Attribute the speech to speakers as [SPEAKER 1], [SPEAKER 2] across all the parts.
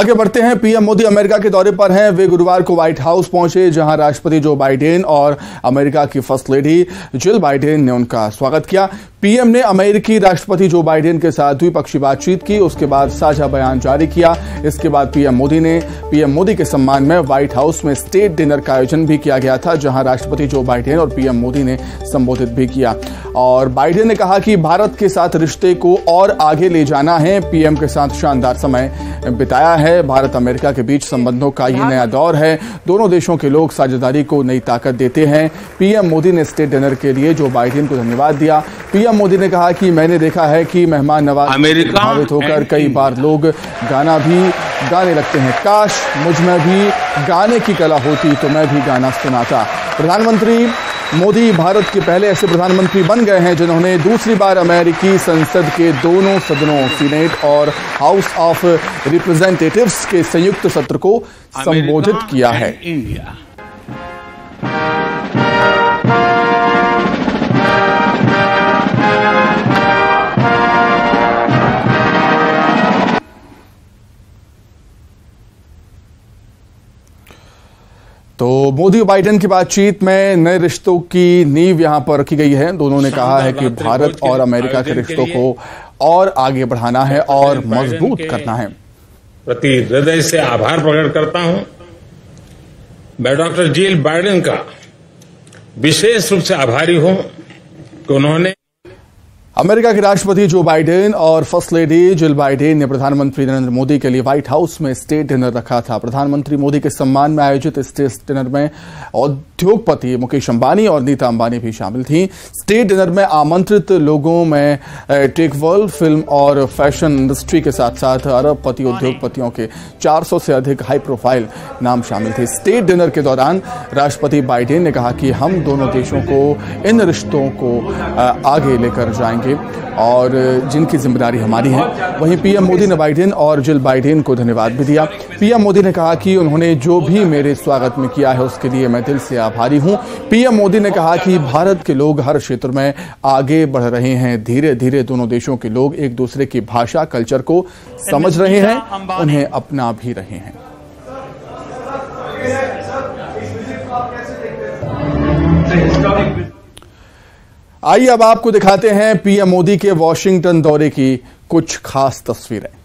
[SPEAKER 1] आगे बढ़ते हैं। पीएम मोदी अमेरिका के दौरे पर हैं। वे गुरुवार को व्हाइट हाउस पहुँचे, जहाँ राष्ट्रपति जो बाइडेन और अमेरिका की फ़र्स्ट लेडी जिल बाइडेन ने उनका स्वागत किया। पीएम ने अमेरिकी राष्ट्रपति जो बाइडेन के साथ द्विपक्षीय बातचीत की, उसके बाद साझा बयान जारी किया। इसके बाद पीएम मोदी ने, पीएम मोदी के सम्मान में व्हाइट हाउस में स्टेट डिनर का आयोजन भी किया गया था, जहाँ राष्ट्रपति जो बाइडेन और पीएम मोदी ने संबोधित भी किया। और बाइडेन ने कहा कि भारत के साथ रिश्ते को और आगे ले जाना है। पीएम के साथ शानदार समय बिताया है। भारत अमेरिका के बीच संबंधों का ये नया दौर है। दोनों देशों के लोग साझेदारी को नई ताकत देते हैं। पीएम मोदी ने स्टेट डिनर के लिए जो बाइडेन को धन्यवाद दिया। पीएम मोदी ने कहा कि मैंने देखा है कि मेहमान नवाज़
[SPEAKER 2] अमेरिका
[SPEAKER 1] प्रभावित होकर कई बार लोग गाना भी गाने लगते हैं। काश मुझमें भी गाने की कला होती तो मैं भी गाना सुनाता। प्रधानमंत्री मोदी भारत के पहले ऐसे प्रधानमंत्री बन गए हैं जिन्होंने दूसरी बार अमेरिकी संसद के दोनों सदनों सीनेट और हाउस ऑफ़ रिप्रेजेंटेटिव्स के संयुक्त सत्र को संबोधित किया है।
[SPEAKER 2] इंडिया
[SPEAKER 1] तो मोदी और बाइडेन की बातचीत में नए रिश्तों की नींव यहाँ पर रखी गई है। दोनों ने कहा है कि भारत और अमेरिका के रिश्तों को और आगे बढ़ाना है और मज़बूत करना है।
[SPEAKER 2] प्रति हृदय से आभार प्रकट करता हूँ। मैं डॉक्टर जील बाइडेन का विशेष रूप से आभारी हूँ कि उन्होंने
[SPEAKER 1] अमेरिका के राष्ट्रपति जो बाइडेन और फ़र्स्ट लेडी जिल बाइडेन ने प्रधानमंत्री नरेंद्र मोदी के लिए व्हाइट हाउस में स्टेट डिनर रखा था। प्रधानमंत्री मोदी के सम्मान में आयोजित स्टेट डिनर में उद्योगपति मुकेश अंबानी और नीता अंबानी भी शामिल थी। स्टेट डिनर में आमंत्रित लोगों में टेक वर्ल्ड फ़िल्म और फ़ैशन इंडस्ट्री के साथ साथ अरबपति उद्योगपतियों के 400 से अधिक हाई प्रोफ़ाइल नाम शामिल थे। स्टेट डिनर के दौरान राष्ट्रपति बाइडेन ने कहा कि हम दोनों देशों को इन रिश्तों को आगे लेकर जाएँगे। और जिनकी ज़िम्मेदारी हमारी है। वहीं पीएम मोदी ने बाइडेन और जिल बाइडेन को धन्यवाद भी दिया। पीएम मोदी ने कहा कि उन्होंने जो भी मेरे स्वागत में किया है, उसके लिए मैं दिल से आभारी हूँ। पीएम मोदी ने कहा कि भारत के लोग हर क्षेत्र में आगे बढ़ रहे हैं। धीरे धीरे दोनों देशों के लोग एक दूसरे की भाषा, कल्चर को समझ रहे हैं, उन्हें अपना भी रहे हैं। आइए अब आपको दिखाते हैं पीएम मोदी के वॉशिंगटन दौरे की कुछ खास तस्वीरें।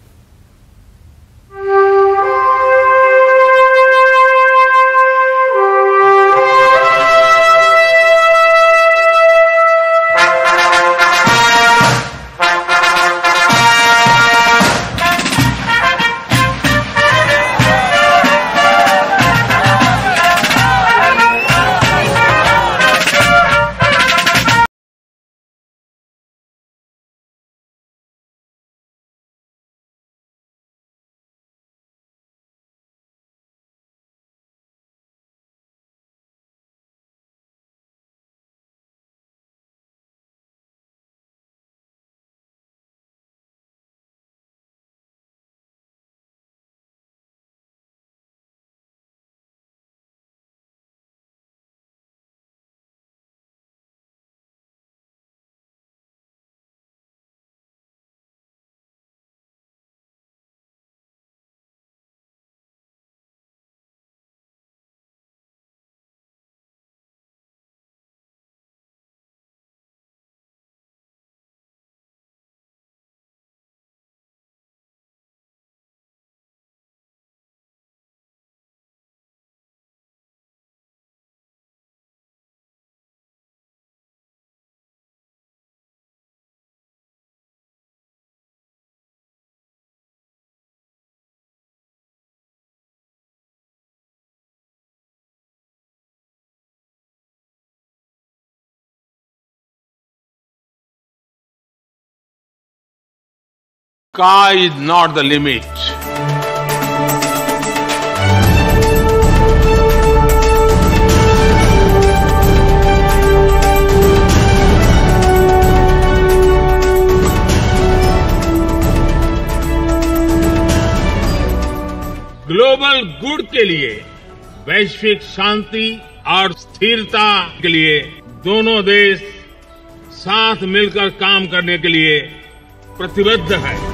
[SPEAKER 2] Sky is not the limit. Global good के लिए, वैश्विक शांति और स्थिरता के लिए, दोनों देश साथ मिलकर काम करने के लिए प्रतिबद्ध है।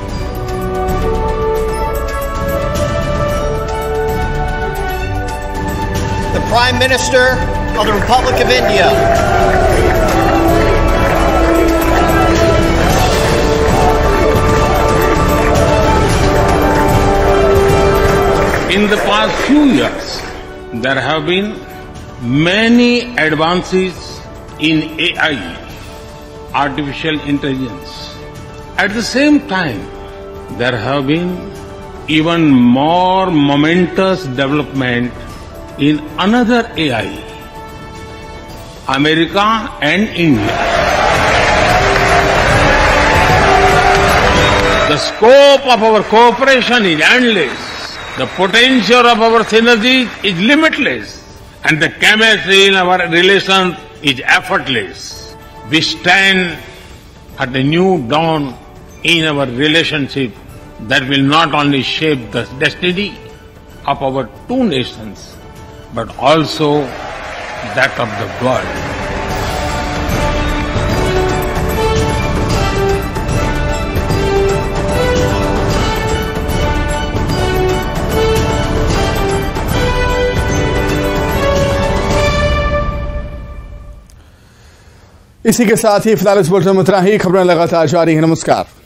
[SPEAKER 3] Prime Minister of the Republic of India.
[SPEAKER 2] In the past few years, there have been many advances in AI, artificial intelligence. At the same time, there have been even more momentous development in another AI, America and India. The scope of our cooperation is endless. The potential of our synergies is limitless. And the chemistry in our relations is effortless. We stand at a new dawn in our relationship that will not only shape the destiny of our two nations, but also that of the world.
[SPEAKER 1] इसी के साथ ही फ़िलहाल इस bulletin में इतना ही। खबरें लगातार जारी है। नमस्कार।